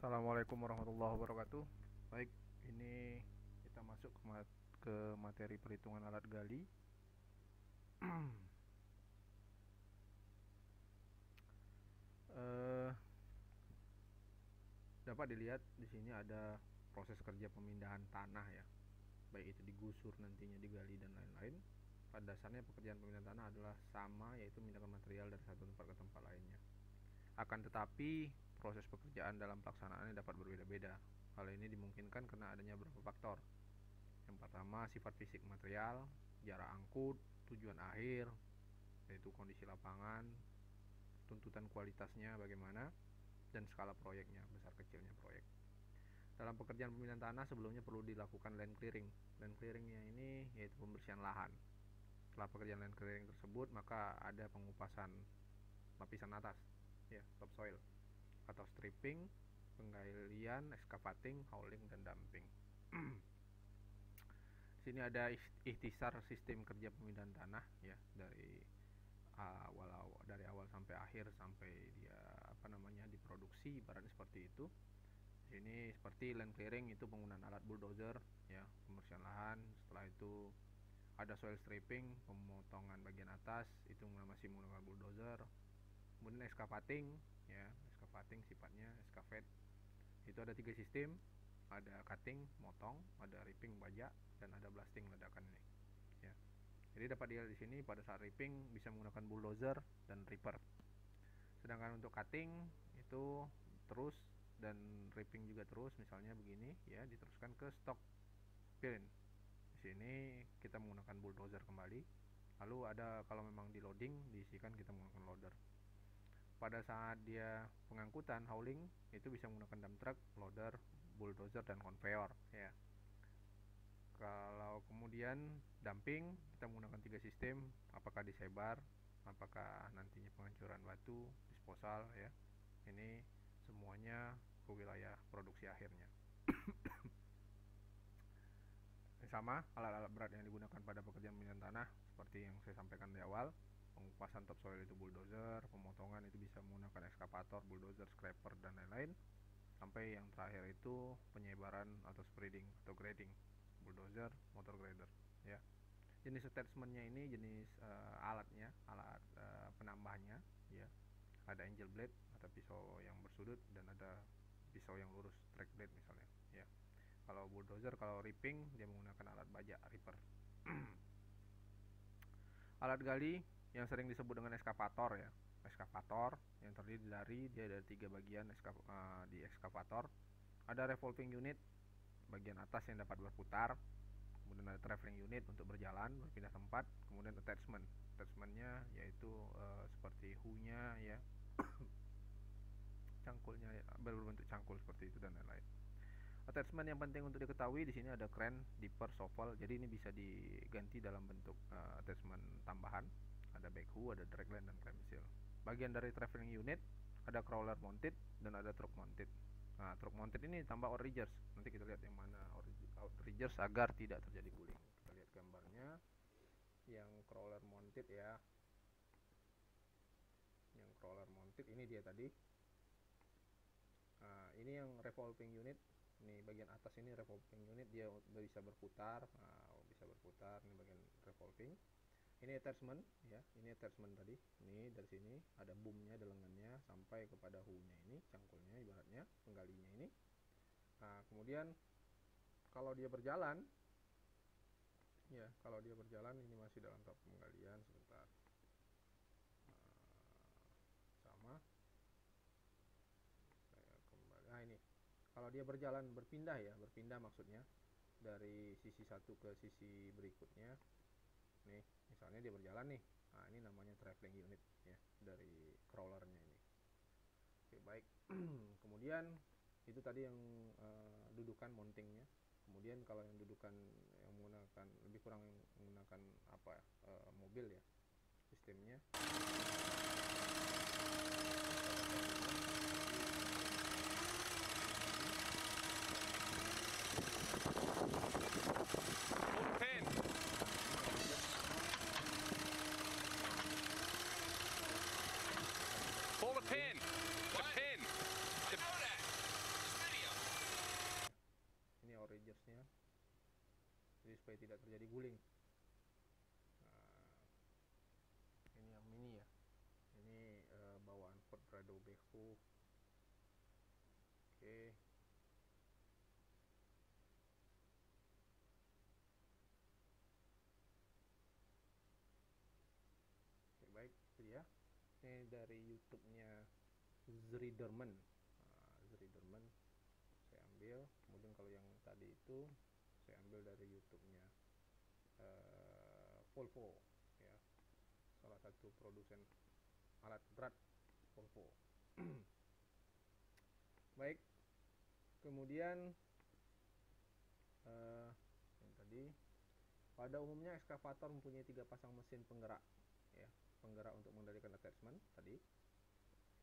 Assalamualaikum warahmatullahi wabarakatuh. Baik, ini kita masuk ke, mat ke materi perhitungan alat gali. uh, dapat dilihat di sini ada proses kerja pemindahan tanah ya, baik itu digusur nantinya digali dan lain-lain. Pada dasarnya pekerjaan pemindahan tanah adalah sama, yaitu memindahkan material dari satu tempat ke tempat lainnya. Akan tetapi proses pekerjaan dalam pelaksanaannya dapat berbeda-beda. Hal ini dimungkinkan karena adanya beberapa faktor. Yang pertama, sifat fisik material, jarak angkut, tujuan akhir, yaitu kondisi lapangan, tuntutan kualitasnya bagaimana, dan skala proyeknya, besar kecilnya proyek. Dalam pekerjaan pemindahan tanah sebelumnya perlu dilakukan land clearing. Land clearingnya ini yaitu pembersihan lahan. Setelah pekerjaan land clearing tersebut, maka ada pengupasan lapisan atas, ya, topsoil atau stripping, penggalian, excavating, hauling dan dumping. Sini ada ikhtisar sistem kerja pemindahan tanah ya dari awal awal dari awal sampai akhir sampai dia apa namanya diproduksi ibaratnya seperti itu. Di sini seperti land clearing itu penggunaan alat bulldozer ya pembersihan lahan. Setelah itu ada soil stripping pemotongan bagian atas itu masih menggunakan bulldozer. Kemudian excavating ya excavating sifatnya excavate itu ada tiga sistem. Ada cutting motong ada ripping bajak dan ada blasting ledakan ini. Ya. Jadi dapat dilihat di sini pada saat ripping bisa menggunakan bulldozer dan ripper. Sedangkan untuk cutting itu terus dan ripping juga terus misalnya begini ya diteruskan ke stock pin. Di sini kita menggunakan bulldozer kembali. Lalu ada kalau memang di loading diisikan kita menggunakan loader pada saat dia pengangkutan hauling itu bisa menggunakan dump truck, loader, bulldozer dan conveyor ya. Kalau kemudian dumping kita menggunakan tiga sistem, apakah disebar, apakah nantinya penghancuran batu, disposal ya. Ini semuanya ke wilayah produksi akhirnya. sama alat-alat berat yang digunakan pada pekerjaan minyak tanah seperti yang saya sampaikan di awal pengupasan topsoil itu bulldozer pemotongan itu bisa menggunakan ekskavator bulldozer scraper dan lain-lain. Sampai yang terakhir itu penyebaran atau spreading atau grading bulldozer motor grader ya. Jenis attachmentnya ini jenis uh, alatnya alat uh, penambahnya ya. Ada angel blade atau pisau yang bersudut dan ada pisau yang lurus track blade misalnya ya. Kalau bulldozer kalau ripping dia menggunakan alat bajak ripper. Alat gali yang sering disebut dengan eskavator ya eskavator yang terdiri dari dia ada tiga bagian eskav uh, di eskavator. Ada revolving unit bagian atas yang dapat berputar. Kemudian ada traveling unit untuk berjalan berpindah tempat. Kemudian attachment. Attachmentnya yaitu uh, seperti hu-nya ya. Cangkulnya ya, berbentuk cangkul seperti itu dan lain-lain. Attachment yang penting untuk diketahui di sini ada crane dipper shovel. Jadi ini bisa diganti dalam bentuk uh, attachment tambahan. Ada backhoe, ada dragline dan clamp seal. Bagian dari traveling unit ada crawler mounted dan ada truck mounted. Nah, truck mounted ini tambah outriggers. Nanti kita lihat yang mana outriggers agar tidak terjadi cooling. Kita lihat gambarnya yang crawler mounted ya. Yang crawler mounted ini dia tadi. Nah, ini yang revolving unit. Ini bagian atas ini revolving unit dia bisa berputar. Nah, bisa berputar ini bagian revolving ini attachment ya. Ini attachment tadi. Ini dari sini ada boomnya ada lengannya sampai kepada hu-nya ini cangkulnya ibaratnya penggalinya ini. Nah kemudian kalau dia berjalan ya kalau dia berjalan ini masih dalam tahap penggalian sebentar. Nah, sama. Saya kembali. Nah ini. Kalau dia berjalan berpindah ya berpindah maksudnya dari sisi satu ke sisi berikutnya nih misalnya dia berjalan nih. Nah ini namanya traveling unit ya dari crawlernya ini. Oke baik. Kemudian itu tadi yang uh, dudukan mountingnya. Kemudian kalau yang dudukan yang menggunakan lebih kurang menggunakan apa uh, mobil ya sistemnya ini dari YouTube-nya Zriderman nah, Zriderman saya ambil. Kemudian kalau yang tadi itu saya ambil dari YouTube-nya uh, Volvo ya. Salah satu produsen alat berat Volvo. Baik. Kemudian uh, yang tadi pada umumnya ekskavator mempunyai tiga pasang mesin penggerak penggerak untuk mengendalikan attachment tadi.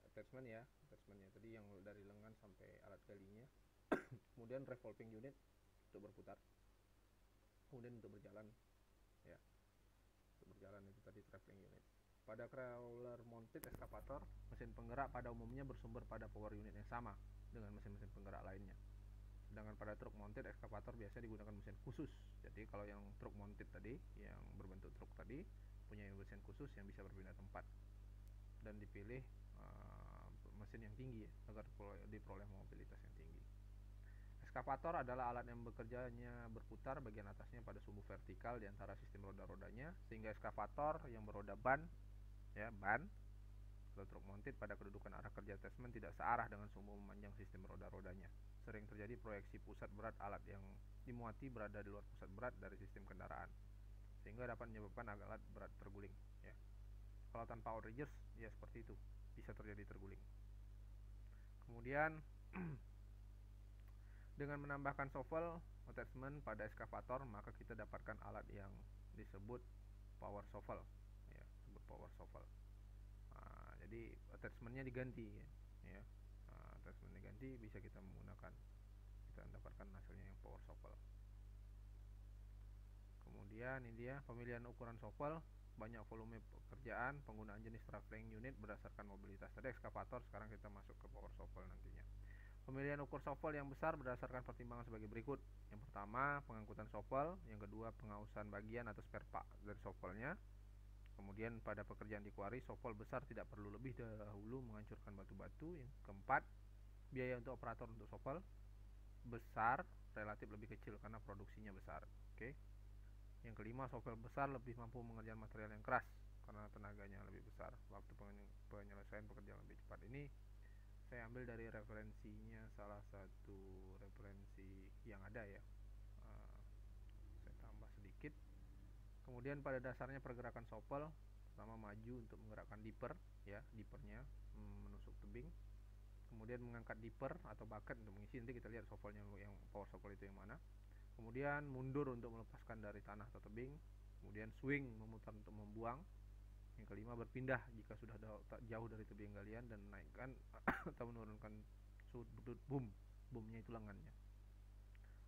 Attachment ya attachmentnya tadi yang dari lengan sampai alat galinya. Kemudian revolving unit untuk berputar. Kemudian untuk berjalan ya. Untuk berjalan itu tadi traveling unit. Pada crawler mounted excavator, mesin penggerak pada umumnya bersumber pada power unit yang sama dengan mesin-mesin penggerak lainnya. Sedangkan pada truk mounted excavator biasanya digunakan mesin khusus. Jadi kalau yang truk mounted tadi, yang berbentuk truk tadi, punya mesin khusus yang bisa berpindah tempat dan dipilih uh, mesin yang tinggi agar diperoleh mobilitas yang tinggi. Eskavator adalah alat yang bekerjanya berputar bagian atasnya pada sumbu vertikal di antara sistem roda-rodanya, sehingga eskavator yang beroda ban ya ban atau truk mounted pada kedudukan arah kerja attachment tidak searah dengan sumbu memanjang sistem roda-rodanya. Sering terjadi proyeksi pusat berat alat yang dimuati berada di luar pusat berat dari sistem kendaraan, sehingga dapat menyebabkan alat berat terguling. Ya. Kalau tanpa outriggers, ya seperti itu, bisa terjadi terguling. Kemudian dengan menambahkan shovel attachment pada eskavator, maka kita dapatkan alat yang disebut power shovel power shovel nah, jadi attachmentnya diganti ya, ya. Nah, attachment diganti bisa kita menggunakan kita mendapatkan hasilnya yang power shovel kemudian ini dia pemilihan ukuran shovel banyak volume pekerjaan penggunaan jenis traveling unit berdasarkan mobilitas tadi ekskavator sekarang kita masuk ke power shovel nantinya Pemilihan ukur shovel yang besar berdasarkan pertimbangan sebagai berikut. Yang pertama, pengangkutan shovel. Yang kedua, pengausan bagian atau spare part dari shovelnya. Kemudian pada pekerjaan di kuari, sopol besar tidak perlu lebih dahulu menghancurkan batu-batu. Yang keempat, biaya untuk operator untuk sopol besar relatif lebih kecil karena produksinya besar. Oke. Yang kelima, sopel besar lebih mampu mengerjakan material yang keras karena tenaganya lebih besar. Waktu penyelesaian pekerjaan lebih cepat. Ini saya ambil dari referensinya salah satu referensi yang ada ya. kemudian pada dasarnya pergerakan sopel pertama maju untuk menggerakkan dipper ya dippernya mm, menusuk tebing kemudian mengangkat dipper atau bucket untuk mengisi nanti kita lihat shovelnya yang power shovel itu yang mana kemudian mundur untuk melepaskan dari tanah atau tebing kemudian swing memutar untuk membuang. Yang kelima berpindah jika sudah jauh dari tebing galian dan naikkan atau menurunkan sudut boom boomnya itu lengannya.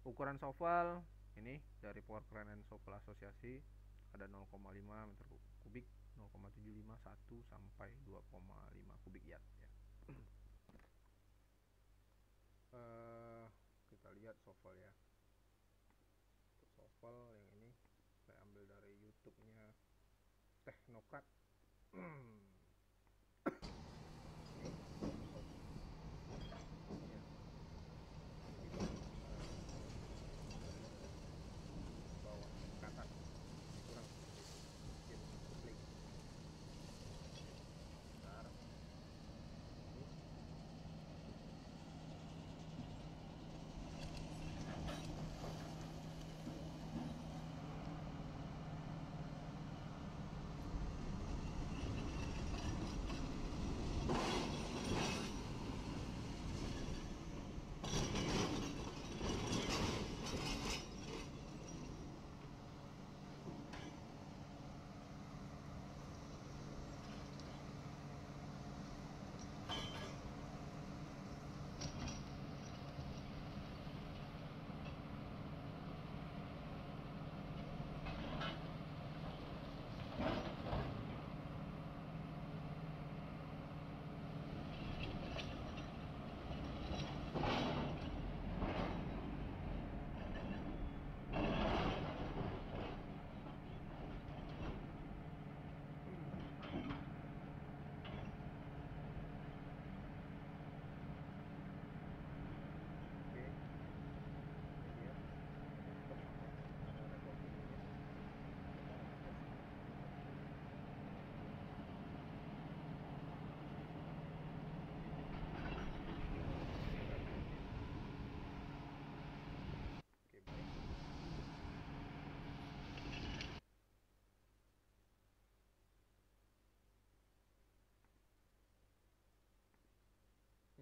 Ukuran shovel ini dari Power Crane and Shovel Asosiasi ada 0,5 meter kubik 0,751 sampai 2,5 kubik yard ya. uh, kita lihat shovel ya shovel yang ini saya ambil dari YouTube-nya Teknokrat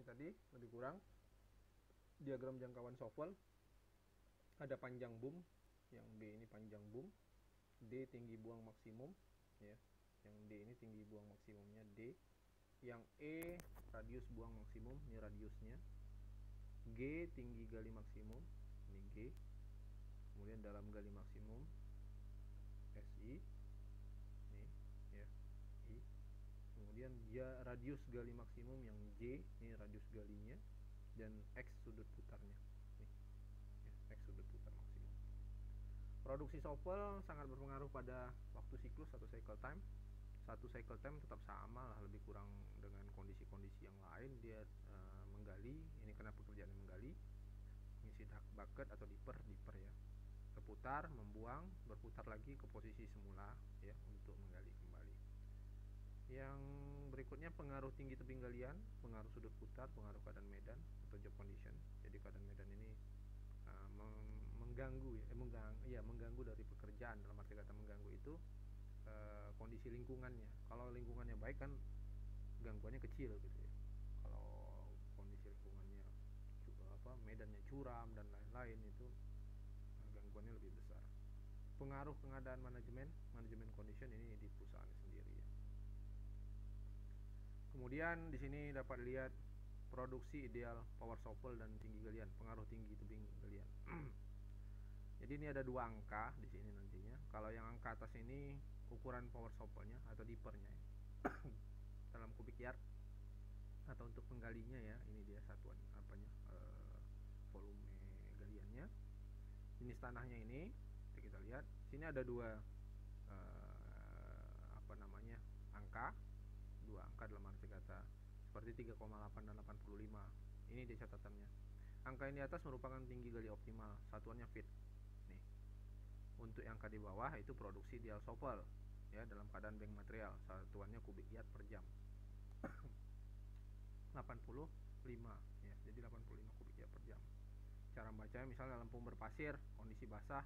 tadi lebih kurang. Diagram jangkauan Soffel ada panjang boom. Yang B ini panjang boom. D tinggi buang maksimum ya. Yang D ini tinggi buang maksimumnya D. Yang E radius buang maksimum ini radiusnya. G tinggi gali maksimum ini G. Kemudian dalam gali maksimum SI ini ya I kemudian ya radius gali maksimum yang J ini radius galinya dan X sudut putarnya. Ya, X sudut putar maksimum. Produksi sopel sangat berpengaruh pada waktu siklus atau cycle time. Satu cycle time tetap sama lah lebih kurang dengan kondisi-kondisi yang lain. Dia e, menggali ini karena pekerjaan menggali? Mengisi bucket atau dipper dipper ya. Berputar membuang berputar lagi ke posisi semula ya untuk menggali yang berikutnya pengaruh tinggi tebing galian pengaruh sudut putar pengaruh keadaan medan atau job condition. Jadi keadaan medan ini uh, mengganggu ya eh, menggang ya mengganggu dari pekerjaan. Dalam arti kata mengganggu itu uh, kondisi lingkungannya. Kalau lingkungannya baik kan gangguannya kecil gitu ya. Kalau kondisi lingkungannya apa medannya curam dan lain-lain itu uh, gangguannya lebih besar. Pengaruh pengadaan manajemen manajemen condition ini di perusahaan kemudian di sini dapat lihat produksi ideal power sopel dan tinggi galian pengaruh tinggi tebing galian. Jadi ini ada dua angka di sini nantinya. Kalau yang angka atas ini ukuran power sopelnya atau dippernya ya. dalam kubik yard. Atau untuk penggalinya ya ini dia satuan apanya e, volume galiannya. Jenis tanahnya ini kita lihat. Sini ada dua e, apa namanya angka angka dalam arti kata seperti 3,8 dan 85 ini di catatannya. Angka ini atas merupakan tinggi gali optimal satuannya fit. Nih. Untuk yang angka di bawah itu produksi ideal sopel ya dalam keadaan bank material satuannya kubik yard per jam. 85 ya jadi 85 kubik yard per jam. Cara membacanya misalnya lempung berpasir kondisi basah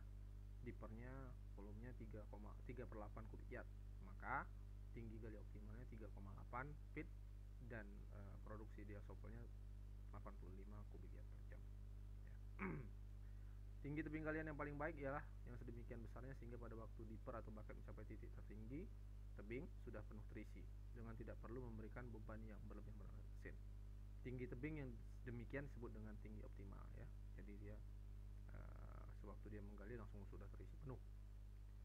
dipernya volumenya 3, 3 per 8 kubik yard maka tinggi gali optimalnya 3,8 fit dan uh, produksi dia sopelnya 85 kubik yard per jam. Ya. tinggi tebing galian yang paling baik ialah yang sedemikian besarnya sehingga pada waktu dipper atau bucket mencapai titik tertinggi tebing sudah penuh terisi dengan tidak perlu memberikan beban yang berlebih mesin. Tinggi tebing yang demikian disebut dengan tinggi optimal ya. Jadi dia uh, sewaktu dia menggali langsung sudah terisi penuh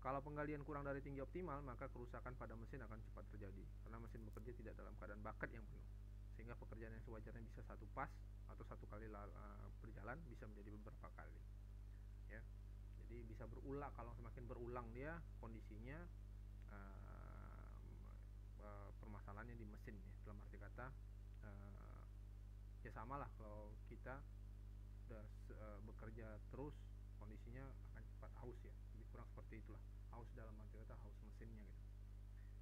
kalau penggalian kurang dari tinggi optimal, maka kerusakan pada mesin akan cepat terjadi karena mesin bekerja tidak dalam keadaan bucket yang penuh. Sehingga pekerjaan yang sewajarnya bisa satu pas atau satu kali uh, berjalan bisa menjadi beberapa kali. Ya. Jadi bisa berulang kalau semakin berulang dia kondisinya uh, uh, permasalahannya di mesin ya. Dalam arti kata uh, ya samalah kalau kita sudah uh, bekerja terus kondisinya akan cepat haus ya lebih kurang seperti itulah haus dalam arti kata haus mesinnya gitu.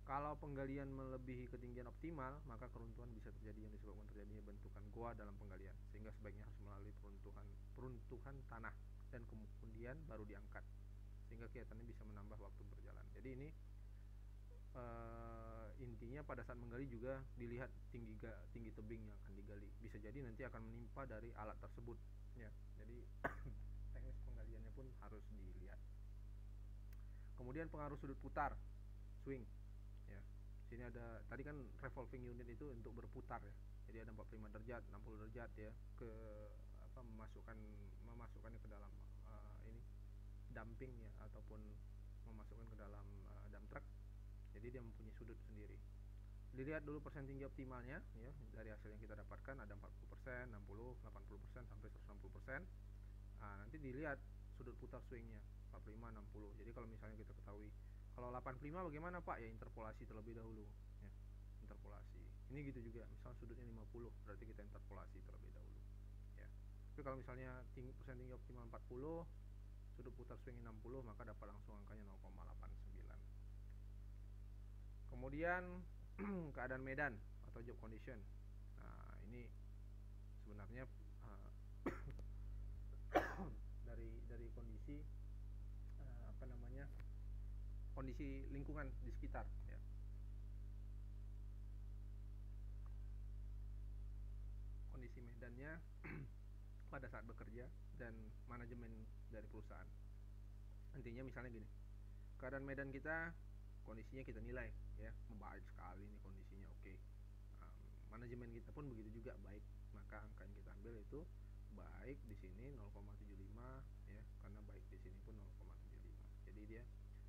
Kalau penggalian melebihi ketinggian optimal maka keruntuhan bisa terjadi yang disebabkan terjadinya bentukan goa dalam penggalian sehingga sebaiknya harus melalui peruntuhan peruntuhan tanah dan kemudian baru diangkat sehingga kelihatannya bisa menambah waktu berjalan. Jadi ini uh, intinya pada saat menggali juga dilihat tinggi tinggi tebing yang akan digali. Bisa jadi nanti akan menimpa dari alat tersebut ya. Jadi teknis penggaliannya pun harus dilihat kemudian pengaruh sudut putar. Swing. Ya. Sini ada tadi kan revolving unit itu untuk berputar ya. Jadi ada 45 derajat 60 derajat ya ke apa memasukkan memasukkannya ke dalam uh, ini dumping ya ataupun memasukkan ke dalam uh, dump truck. Jadi dia mempunyai sudut sendiri. Dilihat dulu persen tinggi optimalnya ya dari hasil yang kita dapatkan ada 40%, 60, 80% sampai 160%. Nah, nanti dilihat sudut putar swingnya 45 60 jadi kalau misalnya kita ketahui kalau 85 bagaimana Pak? Ya interpolasi terlebih dahulu. Ya interpolasi. Ini gitu juga misal sudutnya 50 berarti kita interpolasi terlebih dahulu. Ya. Tapi kalau misalnya tinggi, persen tinggi optimal 40 sudut putar swing 60 maka dapat langsung angkanya 0,89 kemudian keadaan medan atau job condition. Nah ini sebenarnya uh, dari dari kondisi kondisi lingkungan di sekitar ya. kondisi medannya pada saat bekerja dan manajemen dari perusahaan. Intinya misalnya gini keadaan medan kita kondisinya kita nilai ya. Baik sekali nih kondisinya oke. Okay. um, manajemen kita pun begitu juga baik. Maka angka yang kita ambil itu baik di sini 0,75 ya. Karena baik di sini pun 0,75 jadi dia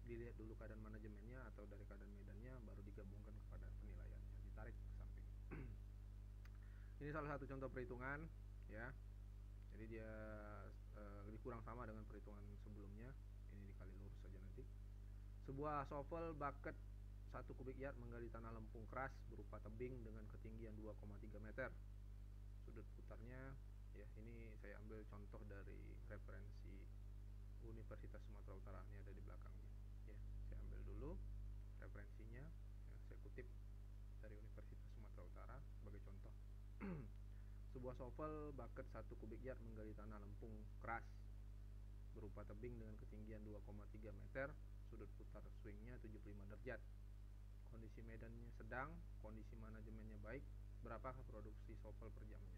dilihat dulu keadaan manajemennya atau dari keadaan medannya baru digabungkan kepada penilaiannya. Ditarik ke samping. Ini salah satu contoh perhitungan ya. Jadi dia e, lebih kurang sama dengan perhitungan sebelumnya. Ini dikali lurus saja nanti. Sebuah shovel bucket satu kubik yard menggali tanah lempung keras berupa tebing dengan ketinggian 2,3 meter. Sudut putarnya ya ini saya ambil contoh dari referensi Universitas Sumatera Utara. Ini ada di belakangnya ya saya ambil dulu referensinya ya, saya kutip dari Universitas Sumatera Utara sebagai contoh Sebuah shovel bucket 1 kubik yard menggali tanah lempung keras berupa tebing dengan ketinggian 2,3 meter, sudut putar swingnya 75 derajat. Kondisi medannya sedang, kondisi manajemennya baik. Berapakah produksi shovel per jamnya?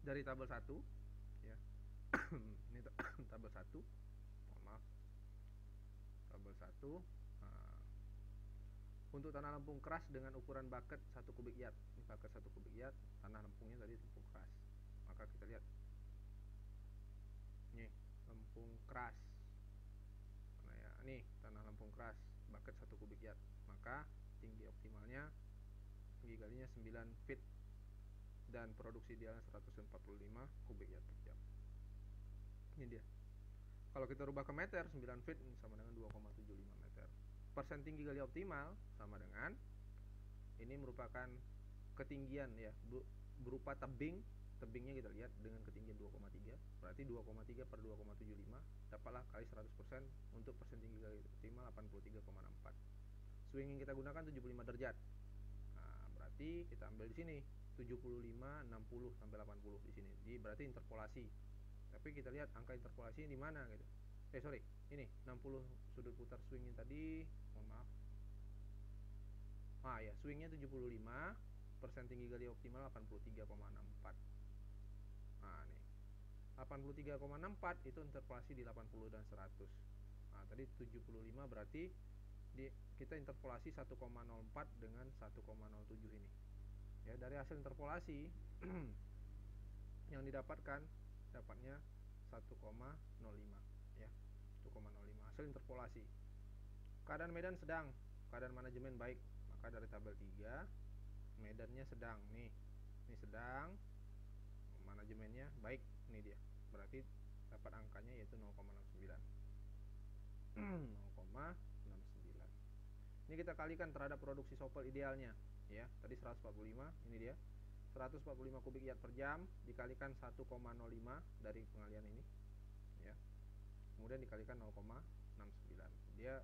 Dari tabel 1 ya. ini tabel 1. Mohon maaf. Tabel 1 untuk tanah lempung keras dengan ukuran bucket 1 kubik yard bucket 1 kubik yard tanah lempungnya tadi lempung keras. Maka kita lihat. Nih lempung keras. Mana ya nih tanah lempung keras bucket 1 kubik yard maka tinggi optimalnya tinggi galinya 9 feet. Dan produksi idealnya 145 kubik yard per jam. Ini dia. Kalau kita rubah ke meter 9 feet sama dengan 2,75 meter. Persen tinggi gali optimal sama dengan ini merupakan ketinggian ya berupa tebing tebingnya kita lihat dengan ketinggian 2,3 berarti 2,3 per 2,75 dapatlah kali 100% untuk persen tinggi gali optimal 83,64 swing yang kita gunakan 75 derajat. Nah berarti kita ambil di sini 75 60 sampai 80 di sini. Jadi berarti interpolasi. Tapi kita lihat angka interpolasi di mana gitu. Eh sorry ini 60 sudut putar swingnya tadi mohon maaf. Ah ya swingnya 75 persen tinggi gali optimal 83,64 nah nih. 83,64 itu interpolasi di 80 dan 100 nah tadi 75 berarti di, kita interpolasi 1,04 dengan 1,07 ini. Ya dari hasil interpolasi yang didapatkan dapatnya 1,05 ya. 1,05 hasil interpolasi. Keadaan medan sedang keadaan manajemen baik maka dari tabel 3 medannya sedang nih. Ini sedang. Manajemennya baik ini dia. Berarti dapat angkanya yaitu 0,69 0,69 ini kita kalikan terhadap produksi sopel idealnya ya. Tadi 145 ini dia. 145 kubik yard per jam dikalikan 1,05 dari pengalian ini kemudian dikalikan 0,69 dia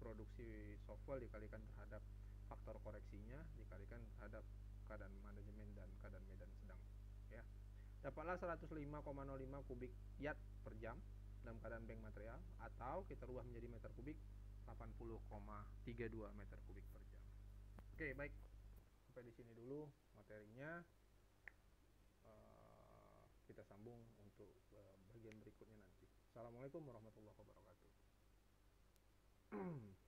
produksi software dikalikan terhadap faktor koreksinya dikalikan terhadap keadaan manajemen dan keadaan medan sedang ya. Dapatlah 105,05 kubik yard per jam dalam keadaan bank material atau kita rubah menjadi meter kubik 80,32 meter kubik per jam. Oke baik. Sampai di sini dulu materinya. Uh, kita sambung untuk uh, bagian berikutnya nanti. Assalamualaikum warahmatullahi wabarakatuh